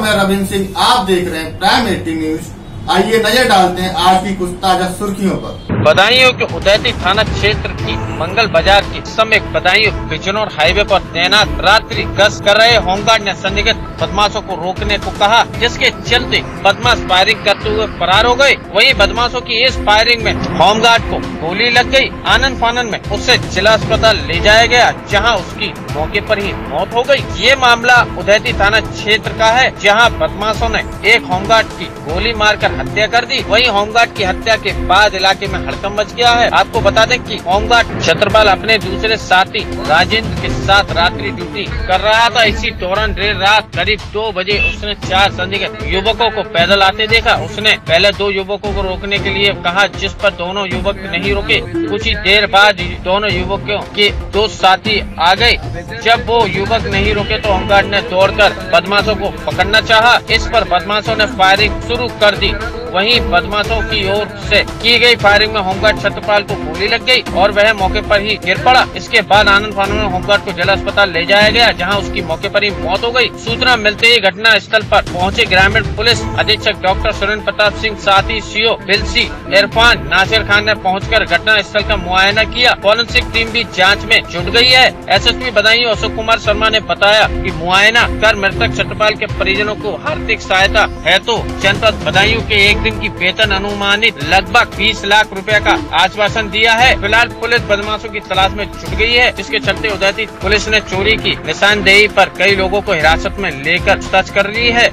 मैं रविंद्र सिंह। आप देख रहे हैं प्राइम एटी न्यूज़। आइए नज़र डालते हैं आज की कुछ ताज़ा सुर्खियों पर। बदायूं के उदयती थाना क्षेत्र की मंगल बाज़ार के समय बदायूं बिजनौर हाईवे पर तैनात रात्रि गश्त कर रहे होमगार्ड ने संदिग्ध बदमाशों को रोकने को कहा, जिसके चलते बदमाश फायरिंग करते हुए फरार हो गए। वहीं बदमाशों की इस फायरिंग में होमगार्ड को गोली लग गई। आनंद फानंद में उसे जिला अस्पताल ले जाया गया, जहाँ उसकी मौके पर ही मौत हो गई ये मामला उदयती थाना क्षेत्र का है, जहाँ बदमाशों ने एक होमगार्ड की गोली मारकर हत्या कर दी। वही होमगार्ड की हत्या के बाद इलाके में हड़कम मच गया है। आपको बता दें कि होमगार्ड छत्रपाल अपने दूसरे साथी राजेंद्र के साथ रात्रि ड्यूटी कर रहा था। इसी दौरान देर रात करीब दो बजे उसने चार संदिग्ध युवकों को पैदल आते देखा। उसने पहले दो युवकों को रोकने के लिए कहा, जिस पर दोनों युवक नहीं रुके। कुछ ही देर बाद दोनों युवकों के दो साथी आ गए। जब वो युवक नहीं रुके तो होमगार्ड ने दौड़कर बदमाशों को पकड़ना चाहा। इस पर बदमाशों ने फायरिंग शुरू कर दी। वहीं बदमाशों की ओर से की गई फायरिंग में होमगार्ड छत्रपाल को गोली लग गई और वह मौके पर ही गिर पड़ा। इसके बाद आनंद फानू में होमगार्ड को जिला अस्पताल ले जाया गया, जहाँ उसकी मौके पर ही मौत हो गई। सूचना मिलते ही घटना स्थल पर पहुँचे ग्रामीण पुलिस अधीक्षक डॉक्टर सुरेंद्र प्रताप सिंह, साथ ही सीओ बिलसी इरफान नासिर खान ने पहुंचकर घटना स्थल का मुआयना किया। फॉरेंसिक टीम भी जाँच में जुट गई है। एसएसपी बदायूं अशोक कुमार शर्मा ने बताया की मुआयना कर मृतक छत्रपाल के परिजनों को आर्थिक सहायता है तो जनपद बदायूं के एक दिन की वेतन अनुमानित लगभग 20 लाख रुपए का आश्वासन दिया है। फ़िलहाल पुलिस बदमाशों की तलाश में जुट गई है जिसके चलते उदयती पुलिस ने चोरी की निशानदेही पर कई लोगों को हिरासत में लेकर पूछताछ कर ली है।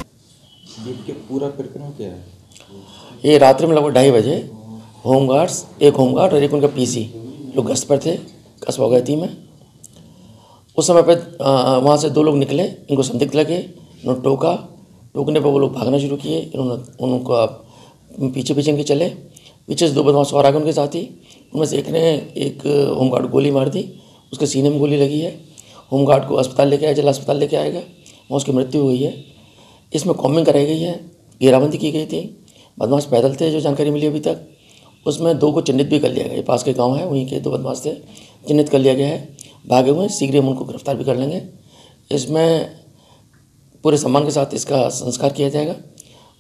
के पूरा प्रकरण क्या है? ये रात्रि में लगभग ढाई बजे होमगार्ड्स एक होमगार्ड और एक उनका पीसी लोग गश्त पर थे कस्बा गैती में। उस समय पर वहाँ से दो लोग निकले इनको संदिग्ध लगे इन्होंने टोका टोकने पर वो लोग भागना शुरू किए इन्होंने उनको आप पीछे पीछे इनके चले, पीछे से दो बदमाश और आ गए उनके साथ। ही उनमें से एक ने एक होमगार्ड गोली मार दी। उसके सीने में गोली लगी है। होमगार्ड को अस्पताल लेके आया जिला अस्पताल लेके आएगा। वहाँ उसकी मृत्यु हुई है। इसमें कॉम्बिंग कराई गई है। घेराबंदी की गई थी। बदमाश पैदल थे, जो जानकारी मिली अभी तक। उसमें दो को चिन्हित भी कर लिया गया। पास के गाँव है, वहीं के दो बदमाश थे, चिन्हित कर लिया गया है। भागे हुए शीघ्र ही हम उनको गिरफ़्तार भी कर लेंगे। इसमें पूरे सम्मान के साथ इसका संस्कार किया जाएगा।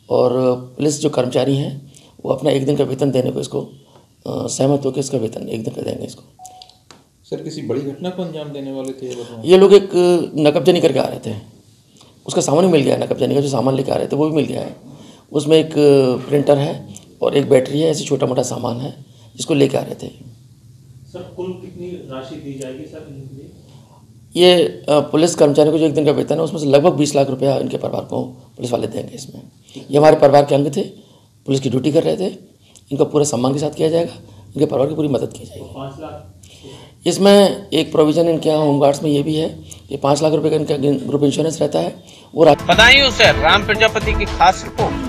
और पुलिस जो कर्मचारी हैं वो अपना एक दिन का वेतन देने को इसको सहमत होकर इसका वेतन एक दिन का देंगे इसको। सर किसी बड़ी घटना को अंजाम देने वाले थे ये लोग? एक नकबजनी करके आ रहे थे। उसका सामान भी मिल गया है नकबजनी का जो सामान लेके आ रहे थे वो भी मिल गया है। उसमें एक प्रिंटर है और एक बैटरी है ऐसे छोटा मोटा सामान है जिसको लेके आ रहे थे। सर कुल कितनी राशि दी जाएगी सर इनके लिए? ये पुलिस कर्मचारियों को जो एक दिन का वेतन है उसमें से लगभग बीस लाख रुपया इनके परिवार को पुलिस वाले देंगे इसमें। ये हमारे परिवार के अंग थे पुलिस की ड्यूटी कर रहे थे इनका पूरे सम्मान के साथ किया जाएगा इनके परिवार की पूरी मदद की जाएगी। इसमें एक प्रोविज़न इनके यहाँ होमगार्ड्स में ये भी है कि पाँच लाख रुपए का इनका ग्रुप इंश्योरेंस रहता है वो रा- बदायूं से राम प्रजापति की खास रिपोर्ट